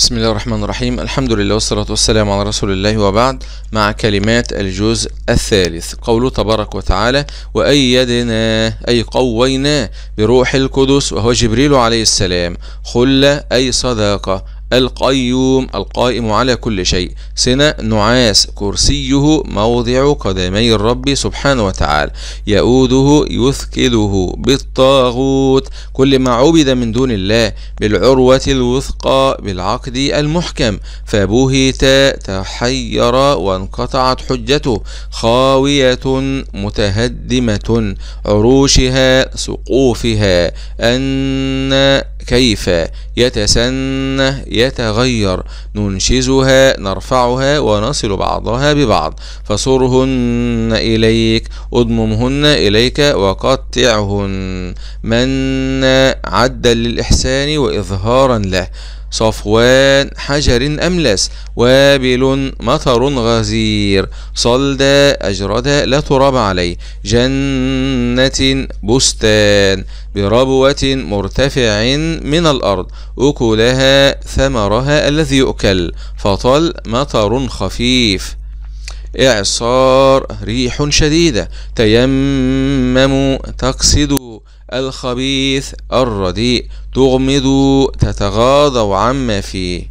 بسم الله الرحمن الرحيم. الحمد لله والصلاة والسلام على رسول الله وبعد مع كلمات الجزء الثالث. قوله تبارك وتعالى وأيدنا أي قوينا بروح القدس وهو جبريل عليه السلام. خلة أي صداقة القيوم القائم على كل شيء. سنة نعاس كرسيه موضع قدمي الرب سبحانه وتعالى. يؤوده يثكله بالطاغوت. كل ما عبد من دون الله بالعروة الوثقى بالعقد المحكم. فبهت تحير وانقطعت حجته. خاوية متهدمة عروشها سقوفها. أن كيف يتسنى يتغير. ننشزها نرفعها ونصل بعضها ببعض. فصرهن إليك أضممهن إليك وقطعهن. من عدا للإحسان وإظهارا له. صفوان حجر أملس وابل مطر غزير صلد أجرد لا تراب عليه جنة بستان بربوة مرتفع من الأرض أكلها ثمرها الذي يؤكل فطل مطر خفيف. إعصار ريح شديدة تيمموا تقصدوا الخبيث الرديء تغمض تتغاضوا عما فيه.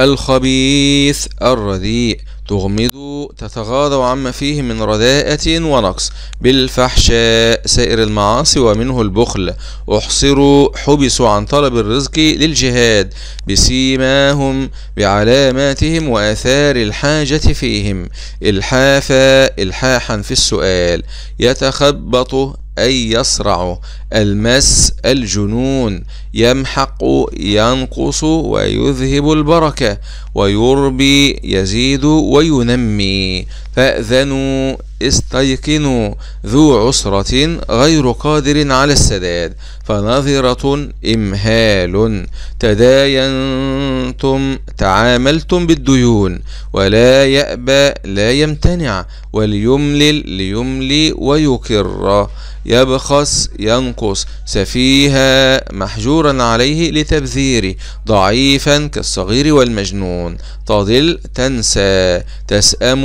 الخبيث الرديء تغمض تتغاضوا عما فيه من رداءة ونقص. بالفحشاء سائر المعاصي ومنه البخل. أحصروا حبسوا عن طلب الرزق للجهاد. بسيماهم بعلاماتهم وآثار الحاجة فيهم. إلحافا إلحاحا في السؤال. يتخبط أي يصرع المس الجنون يمحق ينقص ويذهب البركة ويربي يزيد وينمي. فأذنوا استيقنوا ذو عسرة غير قادر على السداد فنظرة إمهال تداينتم تعاملتم بالديون ولا يأبى لا يمتنع وليملل ليملي ويكر يبخس ينقص سفيها محجورا عليه لتبذيره ضعيفا كالصغير والمجنون تضل تنسى تسأم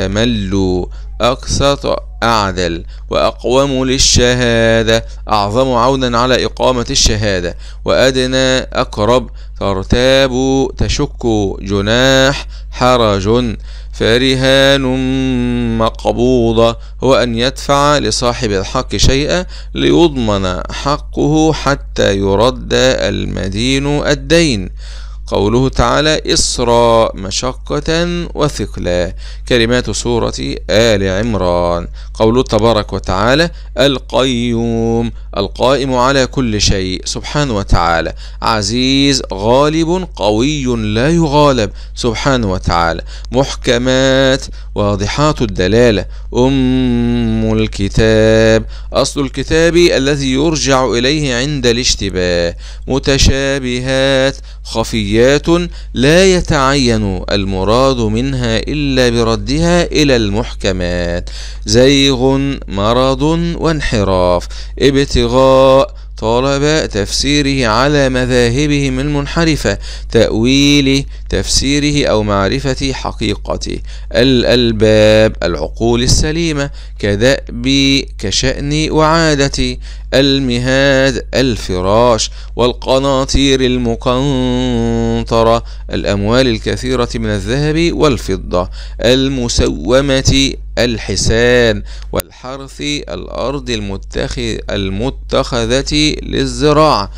تمل أقسط أعدل وأقوم للشهادة أعظم عونا على إقامة الشهادة وأدنى أقرب ترتاب تشك جناح حرج فرهان مقبوضة هو أن يدفع لصاحب الحق شيئا ليضمن حقه حتى يرد المدين الدين. قوله تعالى إسرى مشقة وثقلا كلمات سورة آل عمران. قوله تبارك وتعالى القيوم القائم على كل شيء سبحانه وتعالى. عزيز غالب قوي لا يغالب سبحانه وتعالى. محكمات واضحات الدلالة. أم الكتاب أصل الكتاب الذي يرجع إليه عند الاشتباه. متشابهات خفيات لا يتعين المراد منها إلا بردها إلى المحكمات. زيغ مرض وانحراف. ابتغاء طلب تفسيره على مذاهبهم المنحرفة تأويل تفسيره أو معرفة حقيقته الألباب العقول السليمة كدأب كشأن وعادة. المهاد الفراش والقناطير المقنطرة. الأموال الكثيرة من الذهب والفضة. المسومة الحسان والحرث الأرض المتخذ المتخذة للزراعة.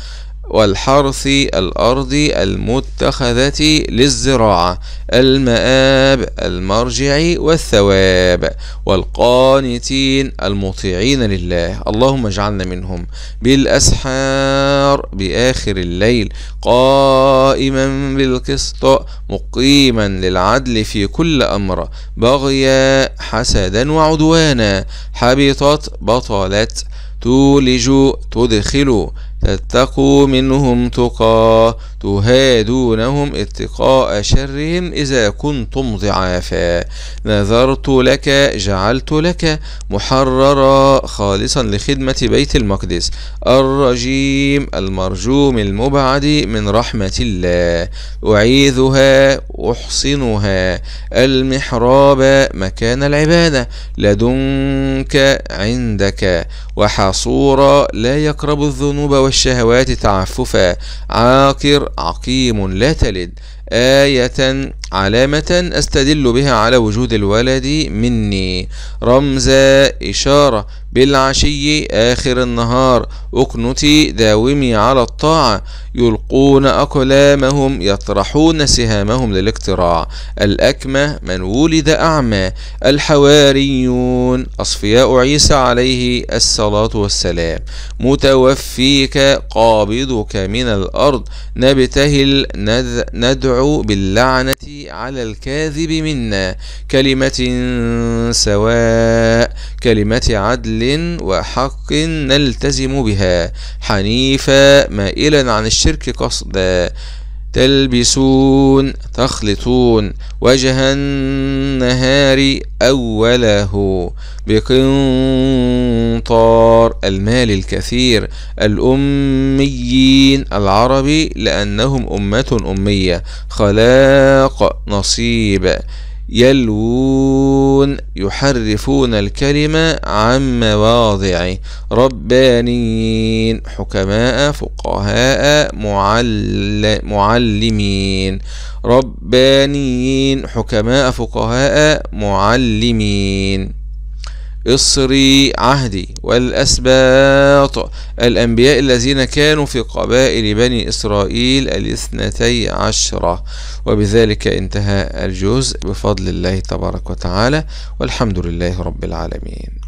والحرث الأرض المتخذة للزراعة المآب المرجع والثواب والقانتين المطيعين لله. اللهم اجعلنا منهم. بالأسحار بآخر الليل قائما بالقسط مقيما للعدل في كل أمر. بغيا حسدا وعدوانا حبطت بطلت تولج تدخل تتقوا منهم تقى تهادونهم اتقاء شرهم إذا كنتم ضعافا. نذرت لك جعلت لك محررا خالصا لخدمة بيت المقدس. الرجيم المرجوم المبعد من رحمة الله. أعيذها أحصنها المحراب مكان العبادة لدنك عندك. وحصورا لا يقرب الذنوب والشهوات تعففا. عاقر عقيم لا تلد. آية علامة أستدل بها على وجود الولد مني. رمز إشارة بالعشي آخر النهار. أقنتي داومي على الطاعة. يلقون أقلامهم يطرحون سهامهم للاقتراع. الأكمة من ولد أعمى. الحواريون أصفياء عيسى عليه الصلاة والسلام. متوفيك قابضك من الأرض. نبتهل ندعو باللعنة على الكاذب منا كلمة سواء كلمة عدل وحق نلتزم بها. حنيفا مائلا عن الشرك قصدا. تلبسون تخلطون وجه النهار أوله بقنطار المال الكثير الأميين العربي لأنهم أمة أمية. خلاق نصيب. يلوون يحرفون الكلمة عن مواضعه ربانيين حكماء فقهاء معل معلمين. ربانيين حكماء فقهاء معلمين. إصري عهدي والأسباط. الأنبياء الذين كانوا في قبائل بني إسرائيل الاثنتي عشرة وبذلك انتهى الجزء. بفضل الله تبارك وتعالى والحمد لله رب العالمين.